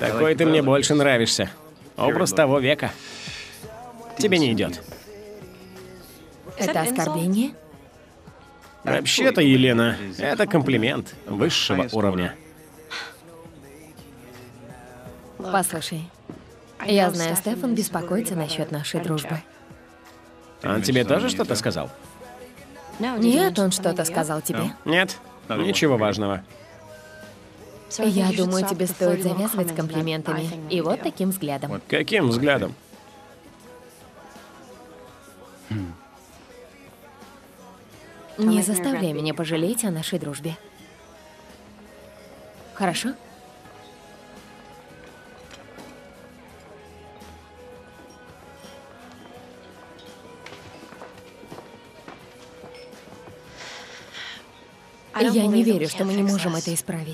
Такой ты мне больше нравишься. Образ того века. Тебе не идет. Это оскорбление? Вообще-то, Елена, это комплимент высшего уровня. Послушай, я знаю, Стефан беспокоится насчет нашей дружбы. Он тебе тоже что-то сказал? Нет, он что-то сказал тебе. Нет? Ничего важного. Я думаю, тебе стоит завязывать с комплиментами. И вот таким взглядом. Каким взглядом? Не заставляй меня пожалеть о нашей дружбе. Хорошо? Я не верю, что мы не можем это исправить.